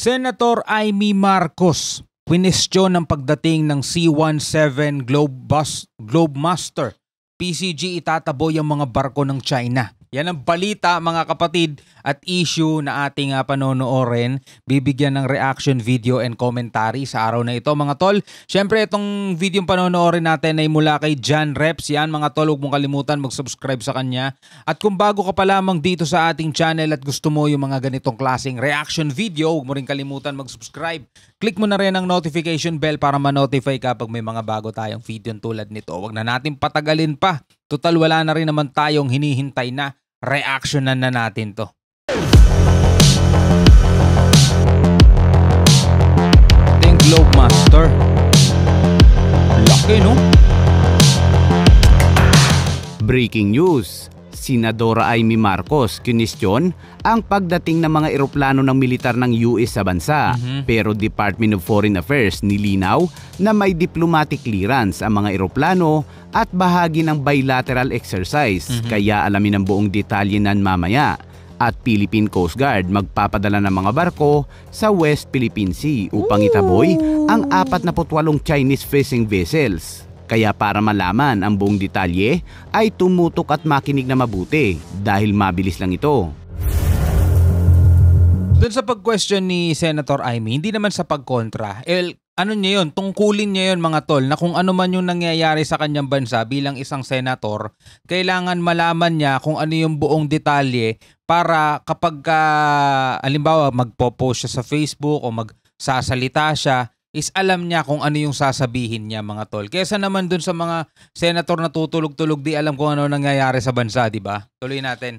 Senator Amy Marcos, kwinestyon ng pagdating ng C-17 Globe, Bus, Globe Master. PCG itataboy ang mga barko ng China. Yan ang balita mga kapatid at issue na ating uh, panonoorin. Bibigyan ng reaction video and commentary sa araw na ito mga tol. Siyempre itong video panonoorin natin ay mula kay John Reps. Yan mga tol, huwag mong kalimutan mag-subscribe sa kanya. At kung bago ka pa lamang dito sa ating channel at gusto mo yung mga ganitong klaseng reaction video, huwag mo rin kalimutan mag-subscribe. Click mo na rin ang notification bell para ma-notify ka pag may mga bago tayong video tulad nito. Huwag na natin patagalin pa. Total wala na rin naman tayong hinihintay na reactionan na natin to. Ito yung Globe Master. Laki no? Breaking news. Senadora Amy Marcos kinestyon ang pagdating ng mga eroplano ng militar ng US sa bansa. Mhm. Pero Department of Foreign Affairs nilinaw na may diplomatic clearance ang mga eroplano at bahagi ng bilateral exercise. Mhm. Kaya alamin ang buong detalye nan mamaya. At Philippine Coast Guard magpapadala ng mga barko sa West Philippine Sea upang itaboy ang 48 Chinese fishing vessels. Kaya para malaman ang buong detalye ay tumutok at makinig na mabuti dahil mabilis lang ito. Doon sa pag-question ni Senator Amy, hindi naman sa pagkontra. El, ano niya yun, tungkulin niya yun mga tol, na kung ano man yung nangyayari sa kanyang bansa bilang isang senator, kailangan malaman niya kung ano yung buong detalye para kapag, uh, alimbawa, magpo-post siya sa Facebook o magsasalita siya, is alam niya kung ano yung sasabihin niya mga tol. Kesa naman dun sa mga senator na tutulog-tulog di alam kung ano nangyayari sa bansa, di ba? Tuloy natin.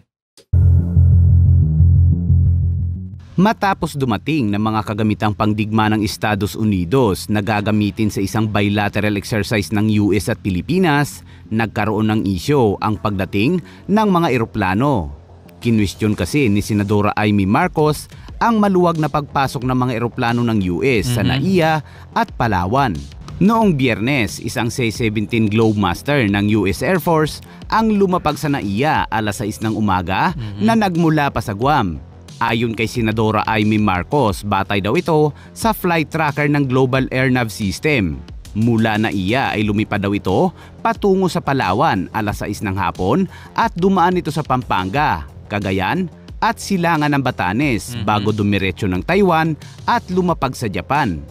Matapos dumating ng mga kagamitang pangdigma ng Estados Unidos na gagamitin sa isang bilateral exercise ng US at Pilipinas, nagkaroon ng isyo ang pagdating ng mga eroplano. Kinwestiyon kasi ni Senadora Amy Marcos ang maluwag na pagpasok ng mga eroplano ng US sa Mhm. NAIA at Palawan. Noong biyernes, isang C-17 Globemaster ng US Air Force ang lumapag sa NAIA alas 6 ng umaga na nagmula pa sa Guam. Ayon kay Senadora Amy Marcos, batay daw ito sa flight tracker ng Global Air Nav System. Mula na iya ay lumipad daw ito patungo sa Palawan alas 6 ng hapon at dumaan ito sa Pampanga, Cagayan at Silangan ng Batanes Mhm. bago dumiretso ng Taiwan at lumapag sa Japan.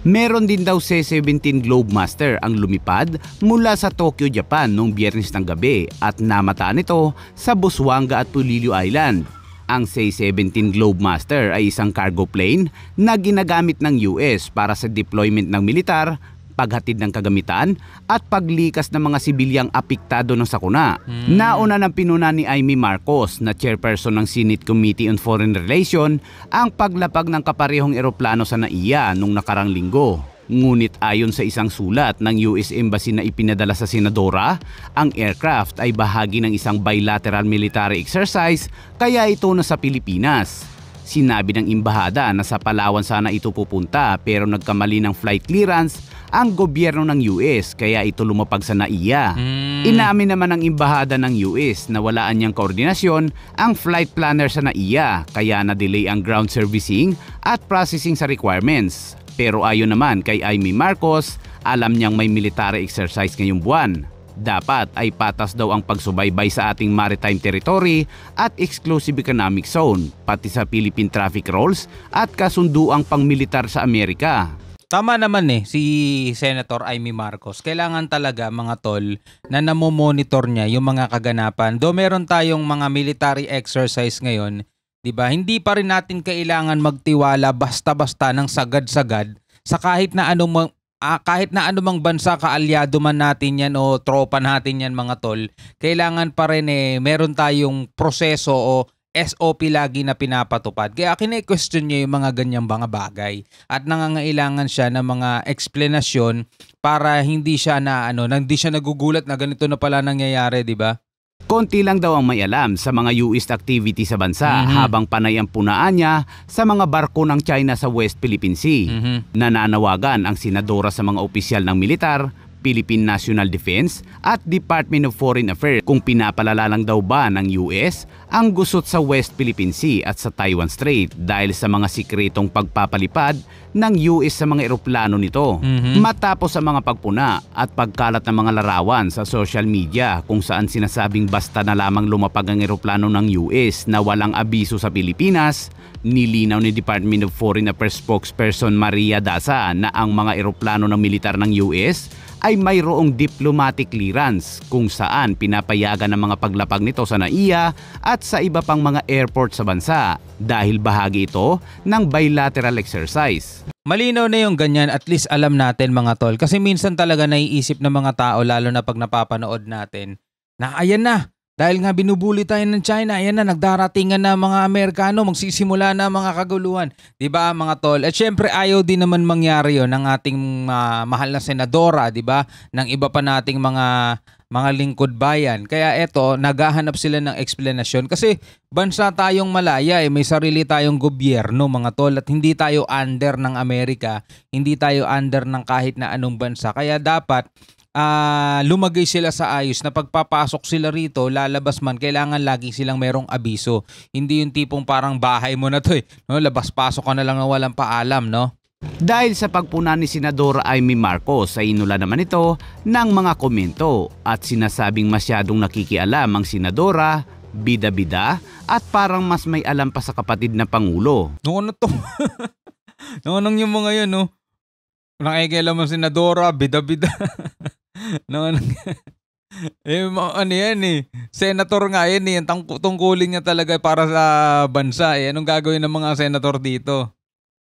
Meron din daw C-17 Globemaster ang lumipad mula sa Tokyo, Japan noong biyernes ng gabi at namataan ito sa Busuanga at Tulilio Island. Ang C-17 Globemaster ay isang cargo plane na ginagamit ng US para sa deployment ng militar, paghatid ng kagamitan at paglikas ng mga sibilyang apektado ng sakuna. Hmm. Nauna ng pinuna ni Amy Marcos na chairperson ng Senate Committee on Foreign Relations ang paglapag ng kaparehong eroplano sa NAIA nung nakarang linggo. Ngunit ayon sa isang sulat ng US Embassy na ipinadala sa Senadora, ang aircraft ay bahagi ng isang bilateral military exercise kaya ito nasa Pilipinas. Sinabi ng imbahada na sa Palawan sana ito pupunta pero nagkamali ng flight clearance ang gobyerno ng US kaya ito lumapag sa NAIA. Mm. Inamin naman ng imbahada ng US na walaan niyang koordinasyon ang flight planner sa NAIA kaya na-delay ang ground servicing at processing sa requirements. Pero ayon naman kay Amy Marcos, alam niyang may military exercise ngayong buwan. Dapat ay patas daw ang pagsubaybay sa ating maritime territory at exclusive economic zone, pati sa Philippine traffic rules at kasunduang pangmilitar sa Amerika. Tama naman eh, si Senator Amy Marcos. Kailangan talaga mga tol na namomonitor niya yung mga kaganapan. Do meron tayong mga military exercise ngayon, 'di ba? Hindi pa rin natin kailangan magtiwala basta-basta ng sagad-sagad sa kahit na anong ah, kahit na anumang bansa kaalyado man natin yan o tropa natin yan mga tol, kailangan pa rin eh meron tayong proseso o SOP lagi na pinapatupad. Kaya kine-question niya yung mga ganyang mga bagay at nangangailangan siya ng mga explanation para hindi siya na ano, hindi siya nagugulat na ganito na pala nangyayari, di ba? Konti lang daw ang may alam sa mga US activity sa bansa Mhm. habang panay ang punaan niya sa mga barko ng China sa West Philippine Sea. Mhm. Nananawagan ang senadora sa mga opisyal ng militar Philippine National Defense at Department of Foreign Affairs kung pinapalala lang daw ba ng US ang gusot sa West Philippine Sea at sa Taiwan Strait dahil sa mga sikretong pagpapalipad ng US sa mga eroplano nito. Mhm. Matapos ang mga pagpuna at pagkalat ng mga larawan sa social media kung saan sinasabing basta na lamang lumapag ang eroplano ng US na walang abiso sa Pilipinas, nilinaw ni Department of Foreign Affairs spokesperson Maria Daza na ang mga eroplano ng militar ng US ay mayroong diplomatic clearance kung saan pinapayagan ng mga paglapag nito sa NAIA at sa iba pang mga airport sa bansa dahil bahagi ito ng bilateral exercise. Malinaw na yung ganyan, at least alam natin mga tol. Kasi minsan talaga naiisip ng mga tao, lalo na pag napapanood natin, na ayan na, dahil nga binubuli tayo ng China, ayan na, nagdaratingan na mga Amerikano, magsisimula na mga kaguluhan. ba mga tol? At syempre ayaw din naman mangyari yon ng ating ah, mahal na senadora, ba? Ng iba pa nating mga mga lingkod bayan. Kaya eto, naghahanap sila ng explanation kasi bansa tayong malaya, eh, may sarili tayong gobyerno mga tol at hindi tayo under ng Amerika, hindi tayo under ng kahit na anong bansa. Kaya dapat ah, lumagay sila sa ayos na pagpapasok sila rito, lalabas man, kailangan lagi silang merong abiso. Hindi yung tipong parang bahay mo na to eh. No, labas-pasok ka na lang na walang paalam, no? Dahil sa pagpuna ni Senadora Amy Marcos ay inula naman ito ng mga komento at sinasabing masyadong nakikialam ang Senadora, bida-bida at parang mas may alam pa sa kapatid na Pangulo. Noon na to. Noon yung mga yun, no? Nakikialam mo senadora, bida-bida. Noon Eh, ma- ano yan eh. Senator nga yan eh. Ang tang- tungkulin niya talaga para sa bansa eh. Anong gagawin ng mga senator dito?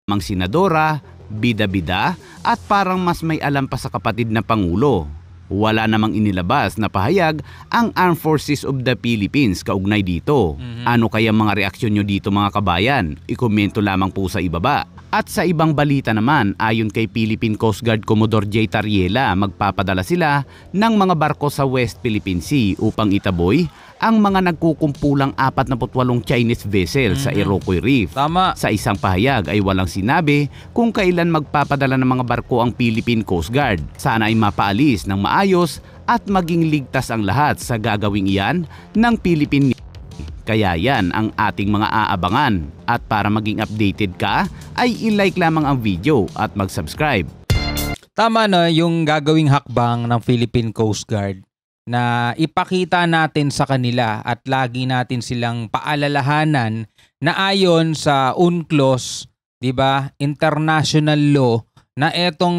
Mang Senadora, bida-bida at parang mas may alam pa sa kapatid na Pangulo. Wala namang inilabas na pahayag ang Armed Forces of the Philippines kaugnay dito. Mhm. Ano kaya mga reaksyon nyo dito mga kabayan? Ikomento lamang po sa ibaba. At sa ibang balita naman, ayon kay Philippine Coast Guard Commodore J. Tariela, magpapadala sila ng mga barko sa West Philippine Sea upang itaboy ang mga nagkukumpulang 48 Chinese vessels sa Mhm. Iroquois Reef. Tama. Sa isang pahayag ay walang sinabi kung kailan magpapadala ng mga barko ang Philippine Coast Guard. Sana ay mapaalis ng maayos at maging ligtas ang lahat sa gagawing iyan ng Philippine. Kaya yan ang ating mga aabangan. At para maging updated ka, ay ilike lamang ang video at mag-subscribe. Tama na yung gagawing hakbang ng Philippine Coast Guard na ipakita natin sa kanila at lagi natin silang paalalahanan na ayon sa UNCLOS, 'di ba, international law na etong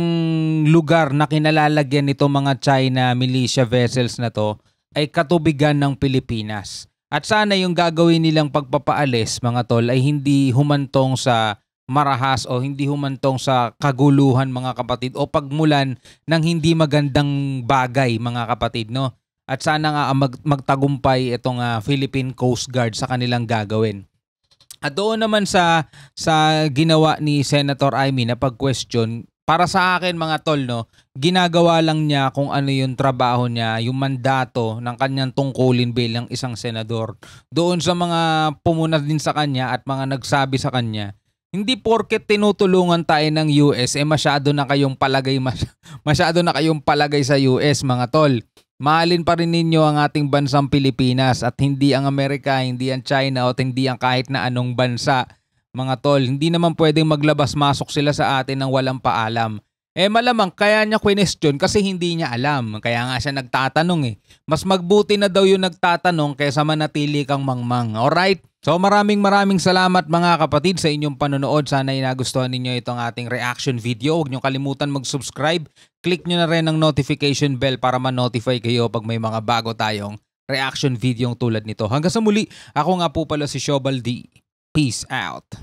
lugar na kinalalagyan nito mga China militia vessels na to ay katubigan ng Pilipinas. At sana yung gagawin nilang pagpapaalis mga tol ay hindi humantong sa marahas o hindi humantong sa kaguluhan mga kapatid o pagmulan ng hindi magandang bagay mga kapatid no. At sana nga mag- magtagumpay itong ah, Philippine Coast Guard sa kanilang gagawin. At doon naman sa sa ginawa ni Senator Amy na pag-question, para sa akin mga tol no, ginagawa lang niya kung ano yung trabaho niya, yung mandato ng kanyang tungkulin bilang isang senador. Doon sa mga pumuna din sa kanya at mga nagsabi sa kanya, hindi porket tinutulungan tayo ng US eh masyado na kayong palagay mas- masyado na kayong palagay sa US mga tol. Mahalin pa rin ninyo ang ating bansang Pilipinas at hindi ang Amerika, hindi ang China o hindi ang kahit na anong bansa. Mga tol, hindi naman pwedeng maglabas-masok sila sa atin ng walang paalam. Eh malamang kaya niya question kasi hindi niya alam. Kaya nga siya nagtatanong eh. Mas magbuti na daw yung nagtatanong kaysa manatili kang mangmang. Alright? So maraming maraming salamat mga kapatid sa inyong panonood. Sana ay nagustuhan ninyo itong ating reaction video. Huwag niyo kalimutan mag-subscribe. Click nyo na rin ang notification bell para ma-notify kayo pag may mga bago tayong reaction video tulad nito. Hanggang sa muli, ako nga po pala si Shobal D. Peace out.